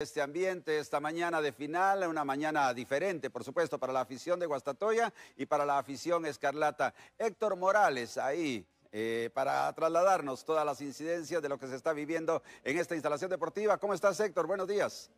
este ambiente esta mañana de final, una mañana diferente, por supuesto, para la afición de Guastatoya y para la afición escarlata. Héctor Morales, ahí, eh, para trasladarnos todas las incidencias de lo que se está viviendo en esta instalación deportiva. ¿Cómo estás, Héctor? Buenos días.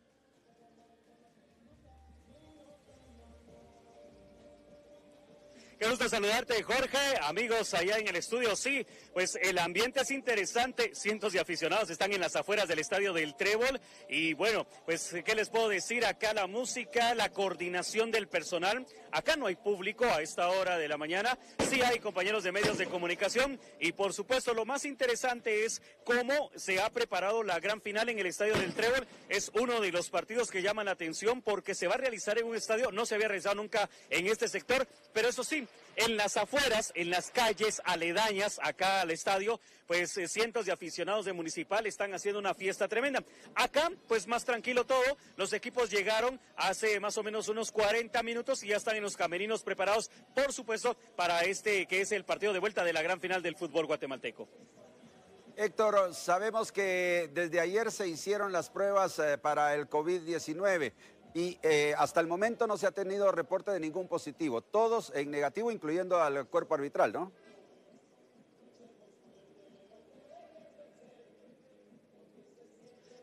Qué gusto saludarte, Jorge. Amigos allá en el estudio, sí, pues el ambiente es interesante. Cientos de aficionados están en las afueras del estadio del Trébol. Y bueno, pues, ¿qué les puedo decir? Acá la música, la coordinación del personal. Acá no hay público a esta hora de la mañana. Sí hay compañeros de medios de comunicación. Y por supuesto, lo más interesante es cómo se ha preparado la gran final en el estadio del Trébol. Es uno de los partidos que llaman la atención porque se va a realizar en un estadio. No se había realizado nunca en este sector. Pero eso sí, en las afueras, en las calles aledañas acá al estadio, pues eh, cientos de aficionados de Municipal están haciendo una fiesta tremenda. Acá, pues más tranquilo todo, los equipos llegaron hace más o menos unos 40 minutos y ya están en los camerinos preparados, por supuesto, para este que es el partido de vuelta de la gran final del fútbol guatemalteco. Héctor, sabemos que desde ayer se hicieron las pruebas eh, para el COVID-19 y eh, hasta el momento no se ha tenido reporte de ningún positivo, todos en negativo, incluyendo al cuerpo arbitral, ¿no?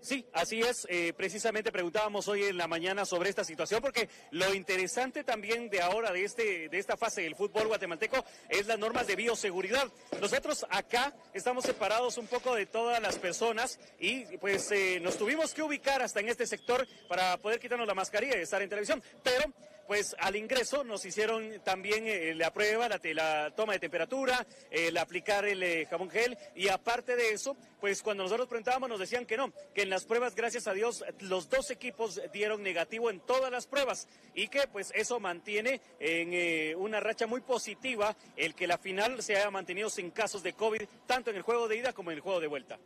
Sí, así es. Eh, precisamente preguntábamos hoy en la mañana sobre esta situación, porque lo interesante también de ahora, de, este, de esta fase del fútbol guatemalteco, es las normas de bioseguridad. Nosotros acá estamos separados un poco de todas las personas y pues eh, nos tuvimos que ubicar hasta en este sector para poder quitarnos la mascarilla y estar en televisión. Pero pues al ingreso nos hicieron también eh, la prueba, la, toma de temperatura, el aplicar el eh, jabón gel y aparte de eso, pues cuando nosotros preguntábamos nos decían que no, que en las pruebas, gracias a Dios, los dos equipos dieron negativo en todas las pruebas y que pues eso mantiene en eh, una racha muy positiva el que la final se haya mantenido sin casos de COVID, tanto en el juego de ida como en el juego de vuelta.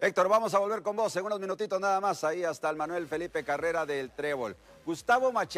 Héctor, vamos a volver con vos en unos minutitos nada más, ahí hasta el Manuel Felipe Carrera del Trébol. Gustavo Machado.